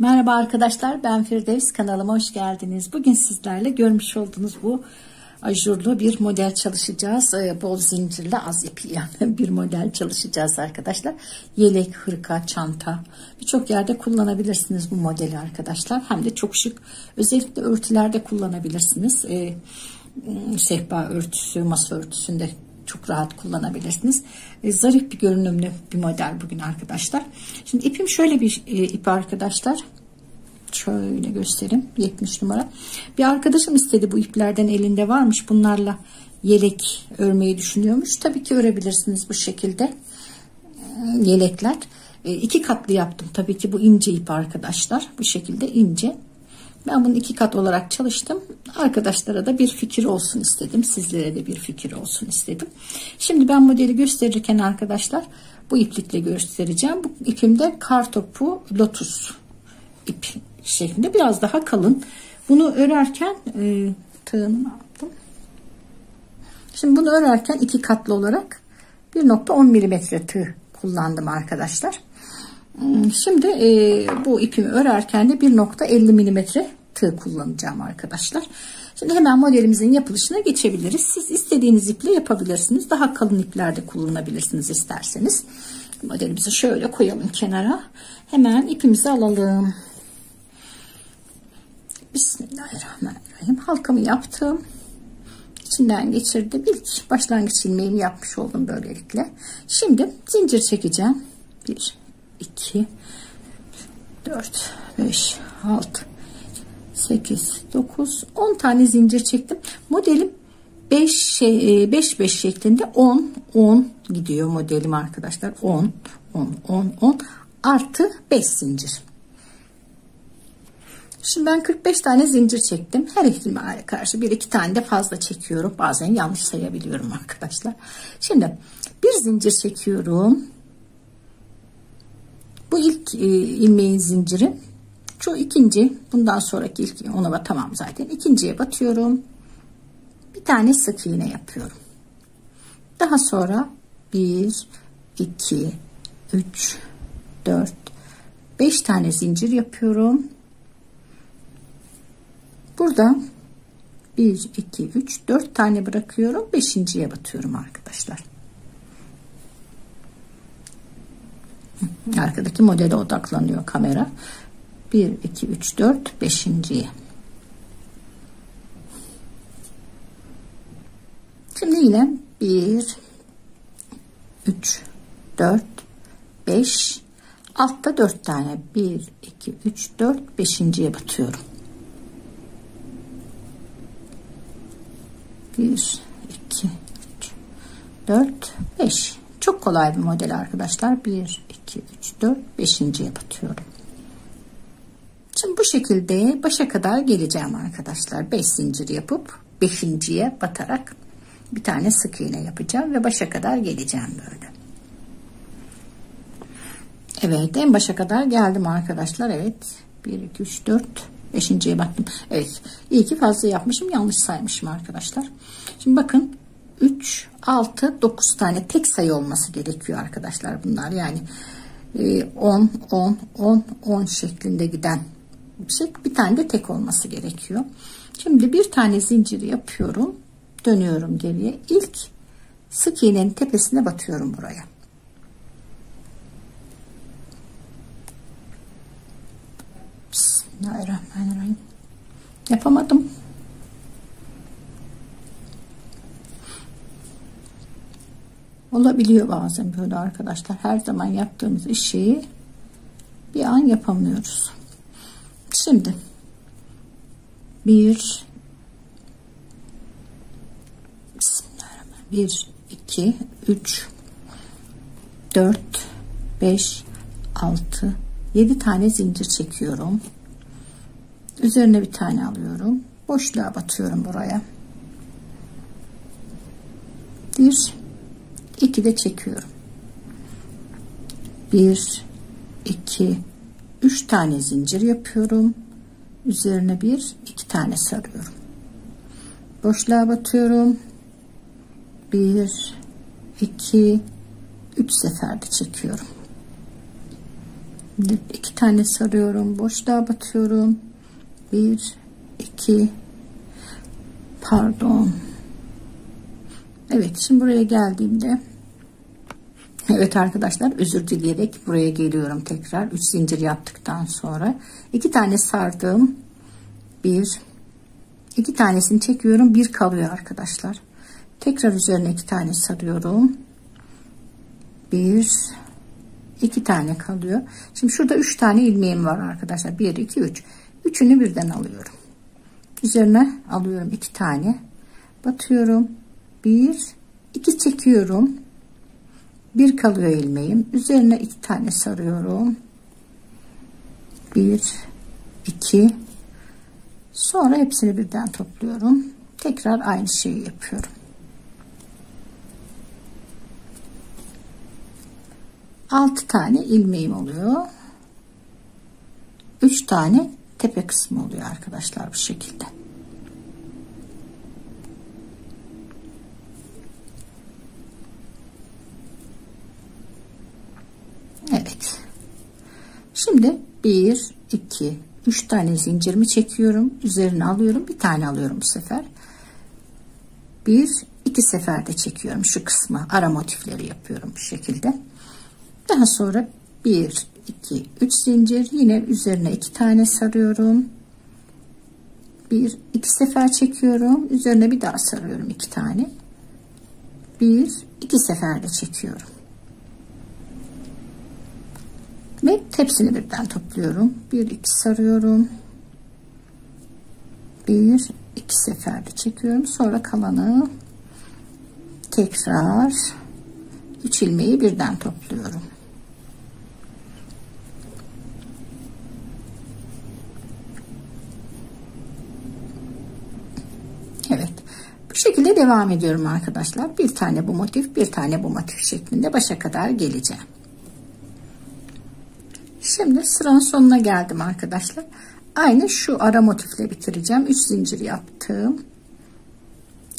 Merhaba arkadaşlar ben Firdevs kanalıma hoş geldiniz. Bugün sizlerle görmüş olduğunuz bu ajurlu bir model çalışacağız. Ee, bol zincirli az ipi yani bir model çalışacağız arkadaşlar. Yelek, hırka, çanta birçok yerde kullanabilirsiniz bu modeli arkadaşlar. Hem de çok şık özellikle örtülerde kullanabilirsiniz. Ee, sehpa örtüsü, masa örtüsünde çok rahat kullanabilirsiniz. E, zarif bir görünümlü bir model bugün arkadaşlar. Şimdi ipim şöyle bir e, ip arkadaşlar. Şöyle göstereyim. 70 numara. Bir arkadaşım istedi bu iplerden elinde varmış. Bunlarla yelek örmeyi düşünüyormuş. Tabii ki örebilirsiniz bu şekilde. E, yelekler. E, iki katlı yaptım. Tabii ki bu ince ip arkadaşlar. Bu şekilde ince. Ben bunu iki kat olarak çalıştım. Arkadaşlara da bir fikir olsun istedim. Sizlere de bir fikir olsun istedim. Şimdi ben modeli gösterirken arkadaşlar bu iplikle göstereceğim. Bu ipimde kar topu lotus ip şeklinde biraz daha kalın. Bunu örerken e, tığını yaptım. Şimdi bunu örerken iki katlı olarak 1.10 milimetre tığ kullandım arkadaşlar. Hmm, şimdi e, bu ipimi örerken de 1.50 milimetre tığ kullanacağım arkadaşlar. Şimdi hemen modelimizin yapılışına geçebiliriz. Siz istediğiniz iple yapabilirsiniz. Daha kalın iplerde kullanabilirsiniz isterseniz. Modelimizi şöyle koyalım kenara. Hemen ipimizi alalım. Bismillahirrahmanirrahim. Halkamı yaptım. İçinden geçirdim. İlk başlangıç ilmeğimi yapmış oldum böylelikle. Şimdi zincir çekeceğim. 1, 2, 4, 5, 6, 8, 9, 10 tane zincir çektim. Modelim 5 şey 5 5 şeklinde 10 10 gidiyor modelim arkadaşlar. 10 10 10 10 artı 5 zincir. Şimdi ben 45 tane zincir çektim. Her ihtimale karşı bir iki tane de fazla çekiyorum. Bazen yanlış sayabiliyorum arkadaşlar. Şimdi bir zincir çekiyorum. Bu ilk e, ilmeğin zinciri. Şu ikinci bundan sonraki ilk ona batamam zaten. İkinciye batıyorum. Bir tane sık iğne yapıyorum. Daha sonra 1 2 3 4 5 tane zincir yapıyorum. Burada 1 2 3 4 tane bırakıyorum. Beşinciye batıyorum arkadaşlar. Arkadaki modele odaklanıyor kamera. 1 2 3 4 5.ye Şimdi yine 1 3 4 5 altta 4 tane. 1 2 3 4 5.ye batıyorum. 1 2 3 4 5 çok kolay bir model arkadaşlar. 1 2 3 4 5.ye batıyorum Şimdi bu şekilde başa kadar geleceğim arkadaşlar. 5 zincir yapıp 5.ye batarak bir tane sık iğne yapacağım ve başa kadar geleceğim böyle. Evet en başa kadar geldim arkadaşlar. Evet 1 2 3 4 5.ye battım. Evet iyi ki fazla yapmışım yanlış saymışım arkadaşlar. Şimdi bakın 3 6 9 tane tek sayı olması gerekiyor arkadaşlar bunlar yani 10 10 10 10 şeklinde giden yüksek bir tane de tek olması gerekiyor. Şimdi bir tane zinciri yapıyorum. Dönüyorum geriye. İlk sık iğnenin tepesine batıyorum buraya. Bismillahirrahmanirrahim. Yapamadım. Olabiliyor bazen böyle arkadaşlar. Her zaman yaptığımız işi bir an yapamıyoruz. Şimdi bir bir iki üç dört beş altı yedi tane zincir çekiyorum. Üzerine bir tane alıyorum. Boşluğa batıyorum buraya. Bir, iki de çekiyorum. Bir, iki, 3 tane zincir yapıyorum. Üzerine bir iki tane sarıyorum. Boşluğa batıyorum. 1 2 3 seferde çekiyorum. İki tane sarıyorum boşluğa batıyorum bir iki pardon Evet şimdi buraya geldiğimde Evet arkadaşlar özür dileyerek buraya geliyorum tekrar. 3 zincir yaptıktan sonra. İki tane sardım bir iki tanesini çekiyorum bir kalıyor arkadaşlar. Tekrar üzerine iki tane sarıyorum. Bir iki tane kalıyor. Şimdi şurada üç tane ilmeğim var arkadaşlar. Bir iki üç. Üçünü birden alıyorum. Üzerine alıyorum iki tane. Batıyorum. Bir iki çekiyorum bir kalıyor ilmeğim. Üzerine iki tane sarıyorum. Bir iki. Sonra hepsini birden topluyorum. Tekrar aynı şeyi yapıyorum. 6 tane ilmeğim oluyor. 3 tane tepe kısmı oluyor arkadaşlar bu şekilde Evet şimdi 1 2 3 tane zincirimi çekiyorum. Üzerine alıyorum. Bir tane alıyorum bu sefer. Bir iki seferde çekiyorum. Şu kısmı ara motifleri yapıyorum bu şekilde. Daha sonra 1 2 3 zincir. Yine üzerine iki tane sarıyorum. Bir iki sefer çekiyorum. Üzerine bir daha sarıyorum iki tane. Bir iki seferde çekiyorum ve tepsini birden topluyorum bir iki sarıyorum bir iki seferde çekiyorum sonra kalanı tekrar 3 ilmeği birden topluyorum Evet. Bu şekilde devam ediyorum arkadaşlar. Bir tane bu motif, bir tane bu motif şeklinde başa kadar geleceğim. Şimdi sıranın sonuna geldim arkadaşlar. Aynı şu ara motifle bitireceğim. 3 zincir yaptım.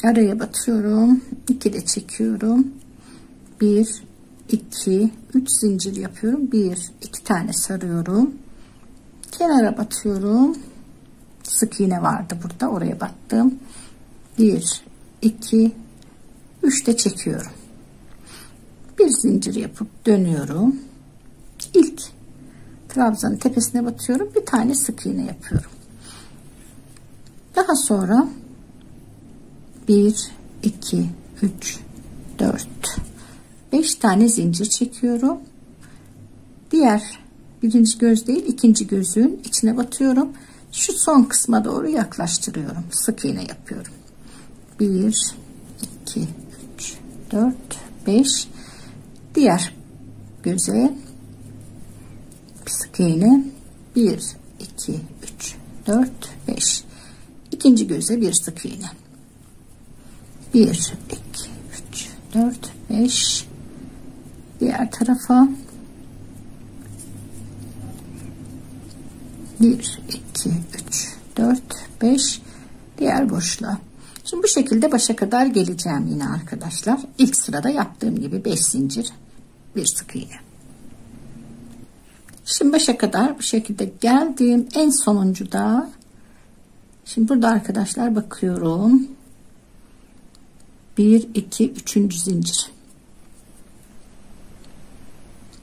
Araya batıyorum. 2 de çekiyorum. 1 2 3 zincir yapıyorum. 1 2 tane sarıyorum. Kenara batıyorum. Sık iğne vardı burada. Oraya battım. 1 2 3 de çekiyorum bir zincir yapıp dönüyorum ilk trabzanın tepesine batıyorum. Bir tane sık iğne yapıyorum. Daha sonra 1 2 3 4 5 tane zincir çekiyorum. Diğer birinci göz değil ikinci gözün içine batıyorum. Şu son kısma doğru yaklaştırıyorum. Sık iğne yapıyorum. 1 2 3 4 5 diğer göze sık iğne 1 2 3 4 5 ikinci göze bir sık iğne 1 2 3 4 5 diğer tarafa. 1 2 3 4 5 diğer boşluğa. Şimdi bu şekilde başa kadar geleceğim yine arkadaşlar. İlk sırada yaptığım gibi 5 zincir bir sık iğne. Şimdi başa kadar bu şekilde geldim. En sonuncu da şimdi burada arkadaşlar bakıyorum. 1 2 3. zincir.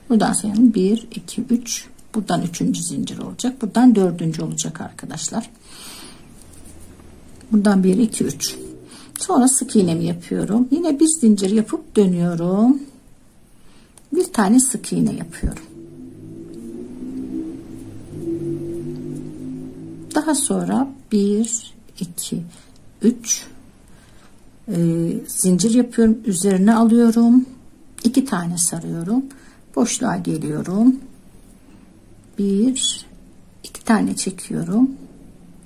Buradan sayalım 1 2 3 buradan 3. zincir olacak. Buradan 4. olacak arkadaşlar. Buradan 1 2 3. Sonra sık iğnemi yapıyorum. Yine bir zincir yapıp dönüyorum. Bir tane sık iğne yapıyorum. Daha sonra 1 2 3 e, zincir yapıyorum. Üzerine alıyorum. 2 tane sarıyorum. Boşluğa geliyorum. 1 2 tane çekiyorum.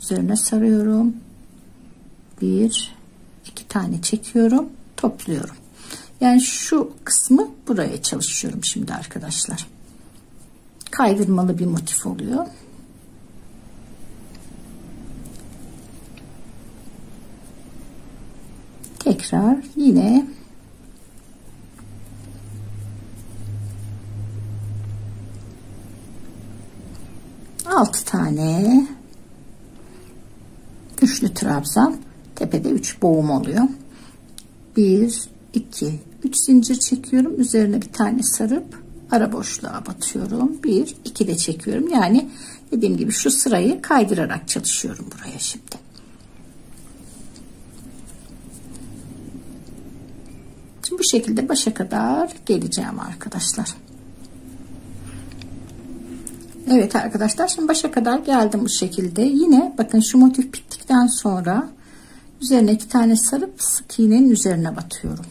Üzerine sarıyorum bir iki tane çekiyorum topluyorum yani şu kısmı buraya çalışıyorum şimdi arkadaşlar kaydırmalı bir motif oluyor tekrar yine 6 tane üçlü trabzan. Tepede 3 boğum oluyor. 1 2 3 zincir çekiyorum. Üzerine bir tane sarıp ara boşluğa batıyorum. 1 2 de çekiyorum. Yani dediğim gibi şu sırayı kaydırarak çalışıyorum buraya şimdi bu şekilde başa kadar geleceğim arkadaşlar Evet arkadaşlar şimdi başa kadar geldim bu şekilde. Yine bakın şu motif bittikten sonra üzerine iki tane sarıp sık iğnenin üzerine batıyorum.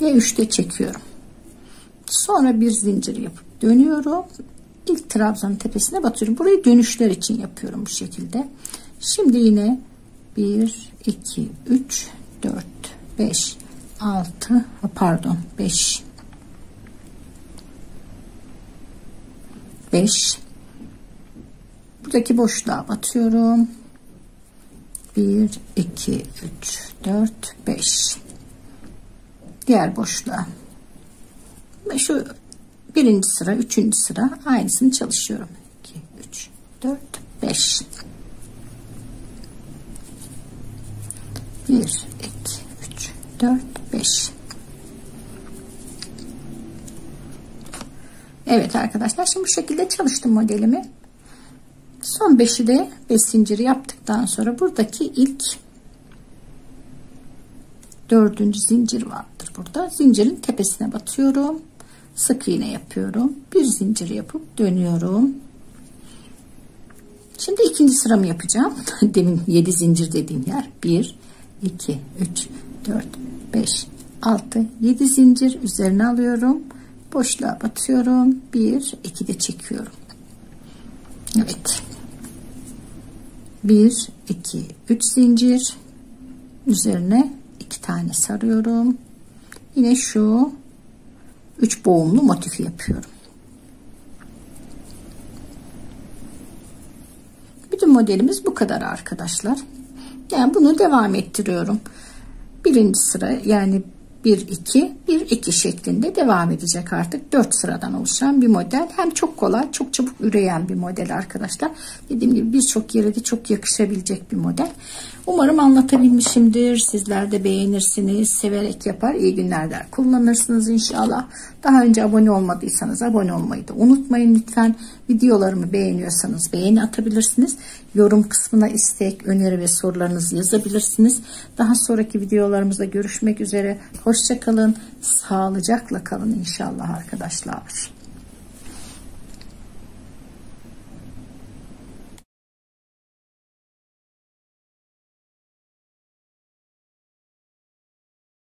Ve üçte çekiyorum. Sonra bir zincir yapıp dönüyorum. İlk trabzanın tepesine batıyorum. Burayı dönüşler için yapıyorum bu şekilde. Şimdi yine 1 2 3 4 5 6 pardon 5 5 buradaki boşluğa batıyorum. 1 2 3 4 5 diğer boşluğa. Şu birinci sıra üçüncü sıra aynısını çalışıyorum. 2 3 4 5 1 2 3 4 5 Evet arkadaşlar şimdi bu şekilde çalıştım modelimi. Son 5'i de 5 zinciri yaptıktan sonra buradaki ilk dördüncü zincir vardır burada. Zincirin tepesine batıyorum. Sık iğne yapıyorum. Bir zincir yapıp dönüyorum. Şimdi ikinci sıramı yapacağım. Demin 7 zincir dediğim yer. 1, 2, 3, 4, 5, 6, 7 zincir üzerine alıyorum boşluğa batıyorum. Bir, iki de çekiyorum. Evet. Bir, iki, üç zincir. Üzerine iki tane sarıyorum. Yine şu üç boğumlu motifi yapıyorum. Bütün modelimiz bu kadar arkadaşlar. Yani bunu devam ettiriyorum. Birinci sıra yani 1 2 1 2 şeklinde devam edecek artık. 4 sıradan oluşan bir model. Hem çok kolay çok çabuk üreyen bir model arkadaşlar. Dediğim gibi birçok yere de çok yakışabilecek bir model. Umarım anlatabilmişimdir. Sizler de beğenirsiniz. Severek yapar. İyi günler kullanırsınız inşallah. Daha önce abone olmadıysanız abone olmayı da unutmayın lütfen. Videolarımı beğeniyorsanız beğeni atabilirsiniz. Yorum kısmına istek öneri ve sorularınızı yazabilirsiniz. Daha sonraki videolarımızda görüşmek üzere. Hoşçakalın. Sağlıcakla kalın inşallah arkadaşlar.